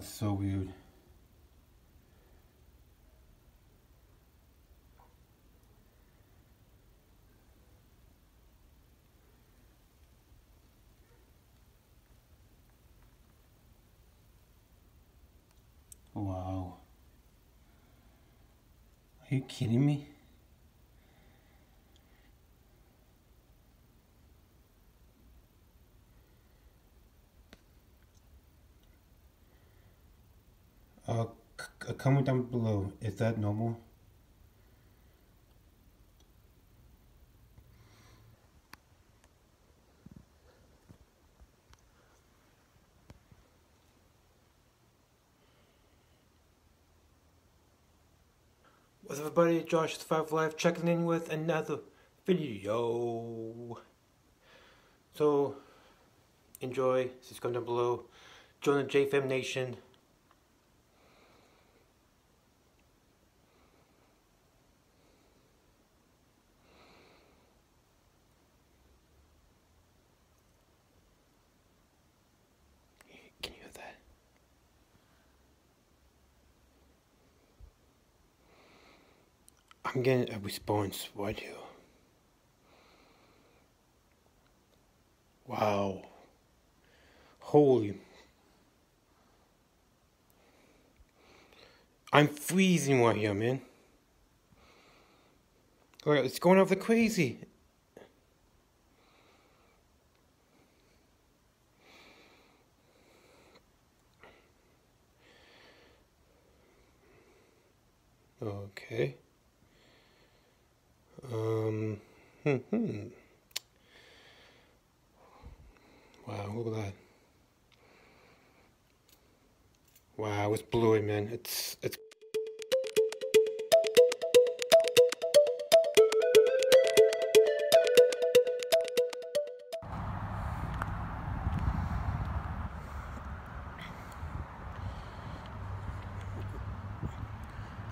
That's so weird. Wow. Are you kidding me? Uh, comment down below. Is that normal? What's up everybody, Josh Survival Life checking in with another video. So, enjoy, subscribe down below, join the JFM Nation. I'm getting a response right here. Wow. Holy. I'm freezing right here, man. It's going off the crazy. Okay. Um, hmm, hmm. Wow, look at that. Wow, it's bluey, man. It's, it's.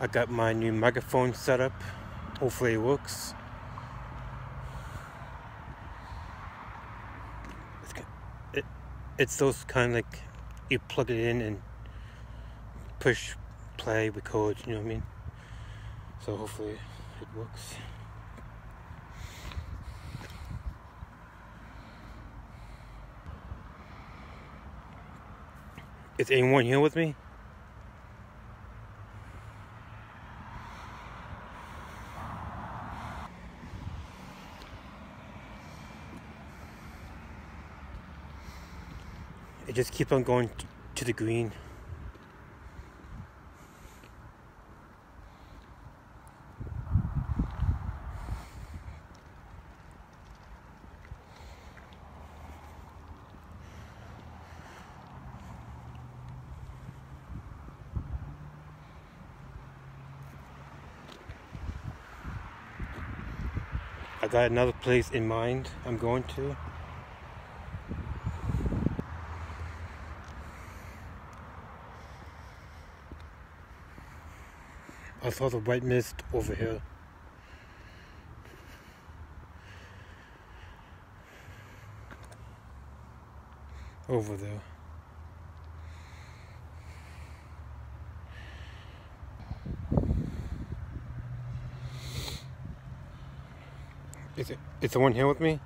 I got my new microphone set up. Hopefully it works. It's, it, it's those kind of like you plug it in and push play record, you know what I mean? So hopefully it works. Is anyone here with me? It just keeps on going to the green. I got another place in mind I'm going to. I saw the white mist over here. Over there. Is it? Is the one here with me?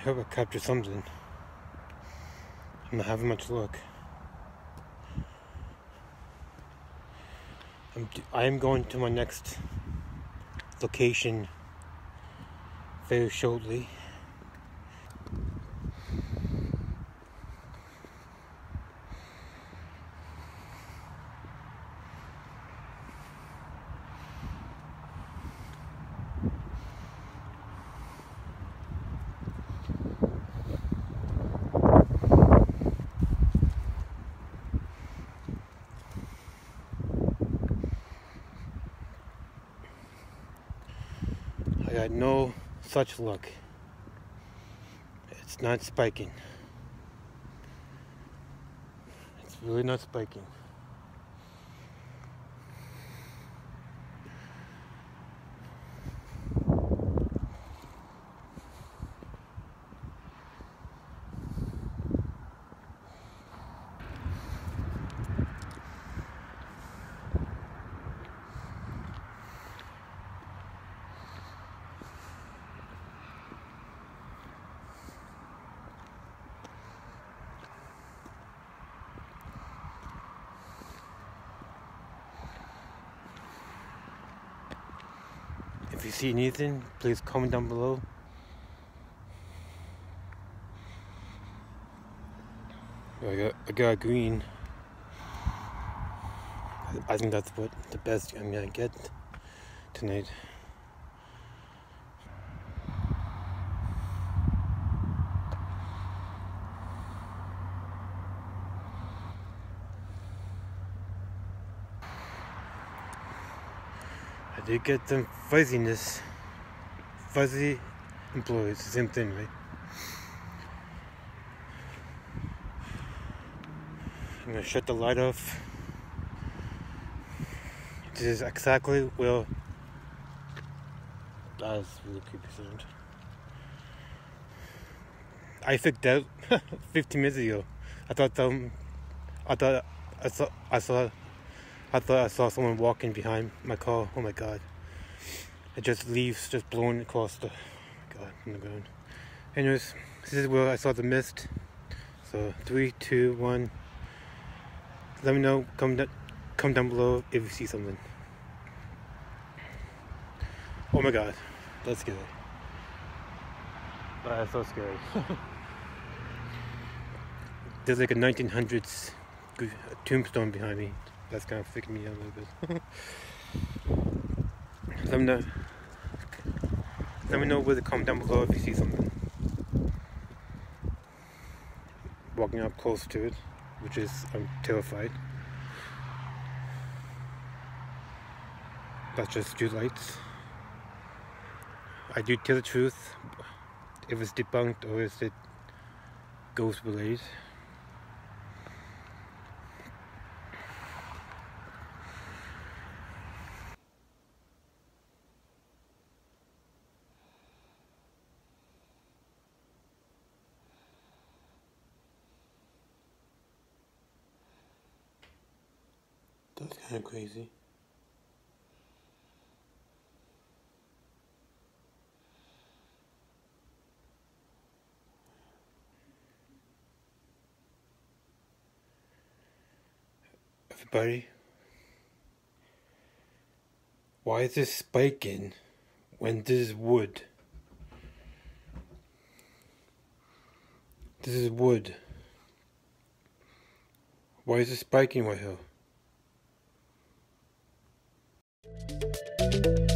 Hope I captured something. I'm not having much luck. I'm, I am going to my next location very shortly. Got no such luck. It's not spiking. It's really not spiking. If you see anything, please comment down below. I got, I got green. I think that's what the best I'm gonna get tonight. I did get some fuzziness. Fuzzy employees, same thing, right? I'm gonna shut the light off. This is exactly well. That's really creepy sound. I figured out 15 minutes ago. I thought um, I thought I saw I saw I thought I saw someone walking behind my car. Oh my god! It just leaves just blowing across the god on the ground. Anyways, this is where I saw the mist. So three, two, one. Let me know. Come down, come down below if you see something. Oh my god, that's scary. That's so scary. There's like a 1900s tombstone behind me. That's kind of freaking me out a little bit. let me know. Let me know with a comment down below if you see something. Walking up close to it, which is I'm terrified. That's just street lights. I do tell the truth. If it's debunked or is it ghost related. That's kind of crazy. Everybody, why is this spiking when this is wood? This is wood. Why is it spiking right here? Thank you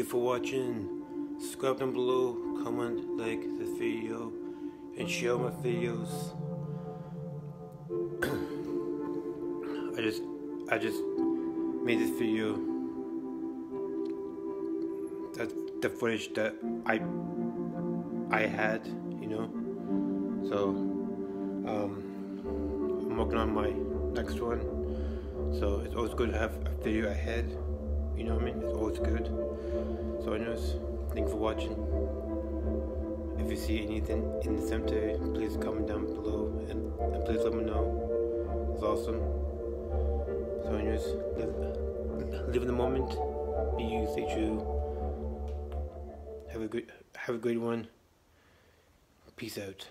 for watching. Subscribe down below, comment, like this video, and share my videos. I just, I just made this video. That's the footage that I, I had, you know. So, um, I'm working on my next one. So it's always good to have a video ahead. You know what I mean? It's always good. So anyways, thanks for watching. If you see anything in the cemetery, please comment down below and, and please let me know. It's awesome. So anyways, live, live in the moment. Be you, stay true. Have a good have a great one. Peace out.